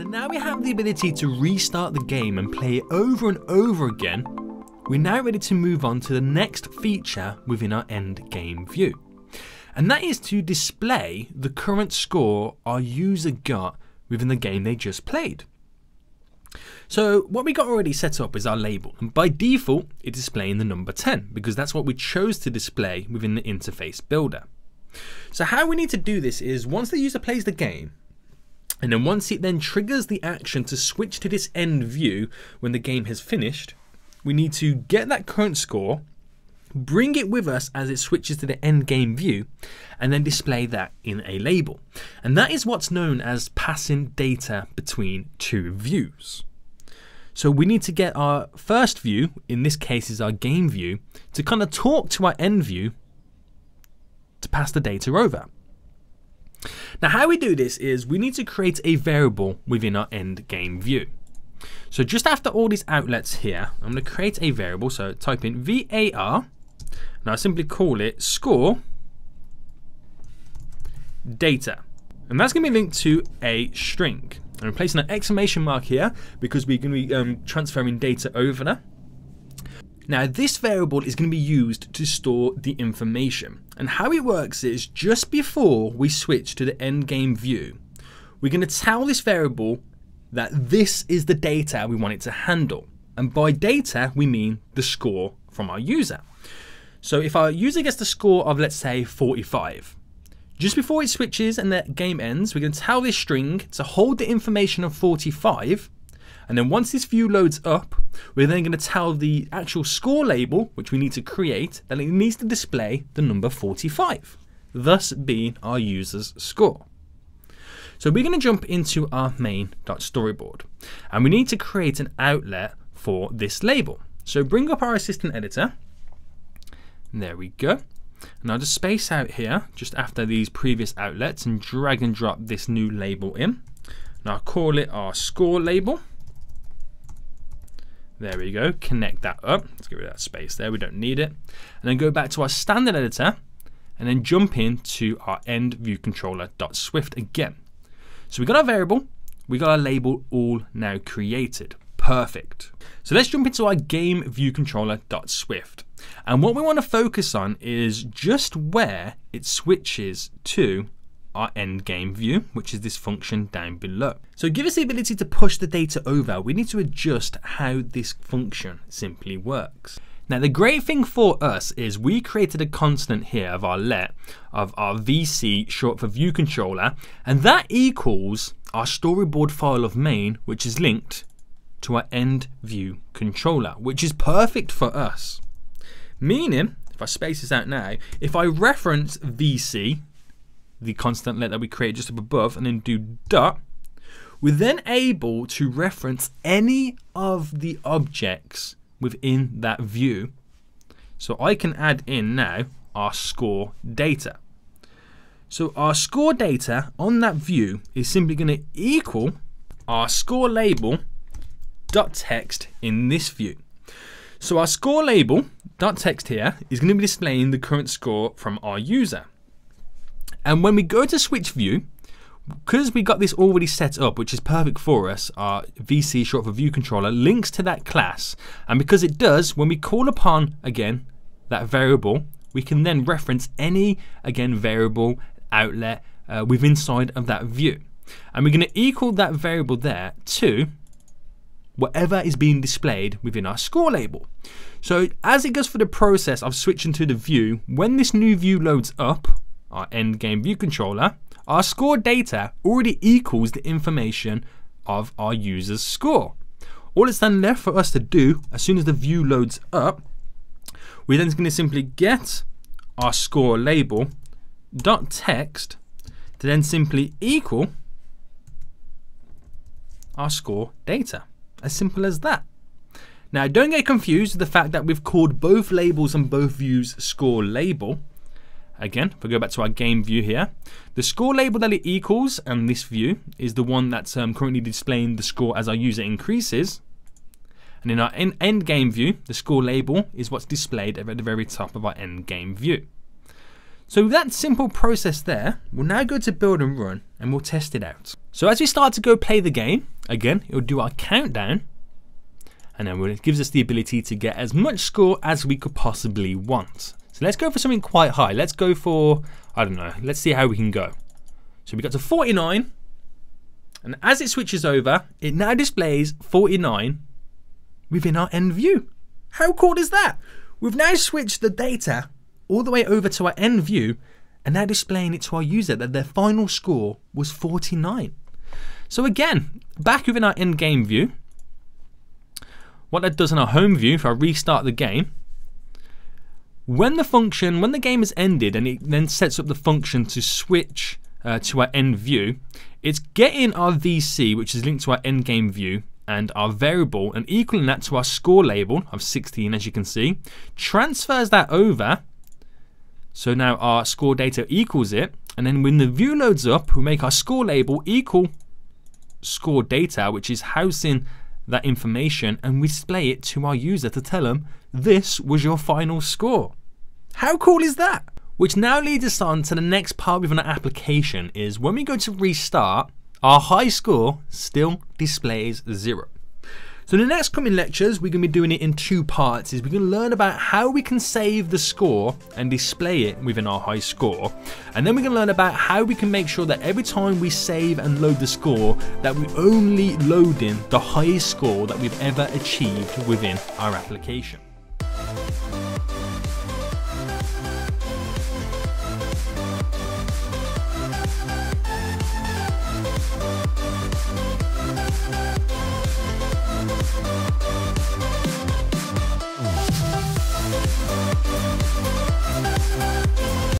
So now we have the ability to restart the game and play it over and over again. We're now ready to move on to the next feature within our end game view. And that is to display the current score our user got within the game they just played. So what we got already set up is our label and by default it's displaying the number 10 because that's what we chose to display within the interface builder. So how we need to do this is once the user plays the game and then once it then triggers the action to switch to this end view when the game has finished, we need to get that current score, bring it with us as it switches to the end game view, and then display that in a label. And that is what's known as passing data between two views. So we need to get our first view, in this case is our game view, to kind of talk to our end view to pass the data over. Now how we do this is we need to create a variable within our end game view. So just after all these outlets here, I'm going to create a variable. So type in var, and I simply call it score data. And that's going to be linked to a string. I'm placing an exclamation mark here because we're going to be um, transferring data over there. Now this variable is going to be used to store the information. And how it works is just before we switch to the endgame view, we're going to tell this variable that this is the data we want it to handle. And by data, we mean the score from our user. So if our user gets the score of, let's say, 45, just before it switches and the game ends, we're going to tell this string to hold the information of 45 and then once this view loads up, we're then going to tell the actual score label, which we need to create, that it needs to display the number 45, thus being our user's score. So we're going to jump into our main.storyboard and we need to create an outlet for this label. So bring up our assistant editor. There we go. And I'll just space out here just after these previous outlets and drag and drop this new label in. I'll call it our score label. There we go, connect that up. Let's get rid of that space there, we don't need it. And then go back to our standard editor and then jump into our end view controller.swift again. So we got our variable, we got our label all now created. Perfect. So let's jump into our game view controller.swift. And what we want to focus on is just where it switches to our end game view, which is this function down below. So give us the ability to push the data over, we need to adjust how this function simply works. Now the great thing for us is we created a constant here of our let of our VC short for view controller and that equals our storyboard file of main which is linked to our end view controller which is perfect for us. Meaning, if I space this out now, if I reference VC the constant let that we create just up above and then do dot, we're then able to reference any of the objects within that view. So I can add in now our score data. So our score data on that view is simply going to equal our score label dot text in this view. So our score label dot text here is going to be displaying the current score from our user. And when we go to switch view, because we got this already set up, which is perfect for us, our VC short for view controller links to that class. And because it does, when we call upon, again, that variable, we can then reference any, again, variable outlet uh, within inside of that view. And we're going to equal that variable there to whatever is being displayed within our score label. So as it goes through the process of switching to the view, when this new view loads up, our end game view controller, our score data already equals the information of our user's score. All it's then left for us to do as soon as the view loads up, we're then going to simply get our score label dot text to then simply equal our score data. As simple as that. Now don't get confused with the fact that we've called both labels and both views score label Again, if we go back to our game view here, the score label that it equals and this view is the one that's um, currently displaying the score as our user increases. And in our end, game view, the score label is what's displayed at the very top of our end game view. So with that simple process there, we'll now go to build and run and we'll test it out. So as we start to go play the game, again, it'll do our countdown and then it gives us the ability to get as much score as we could possibly want. So let's go for something quite high. Let's go for, I don't know, let's see how we can go. So we got to 49 and as it switches over, it now displays 49 within our end view. How cool is that? We've now switched the data all the way over to our end view and now displaying it to our user that their final score was 49. So again, back within our end game view, what that does in our home view, if I restart the game, when the function, when the game has ended and it then sets up the function to switch uh, to our end view, it's getting our VC, which is linked to our end game view, and our variable, and equaling that to our score label of 16, as you can see, transfers that over so now our score data equals it. And then when the view loads up, we make our score label equal score data, which is housing that information, and we display it to our user to tell them this was your final score. How cool is that? Which now leads us on to the next part within our application is when we go to restart, our high score still displays zero. So in the next coming lectures, we're going to be doing it in two parts. Is we're going to learn about how we can save the score and display it within our high score. And then we're going to learn about how we can make sure that every time we save and load the score, that we only load in the highest score that we've ever achieved within our application.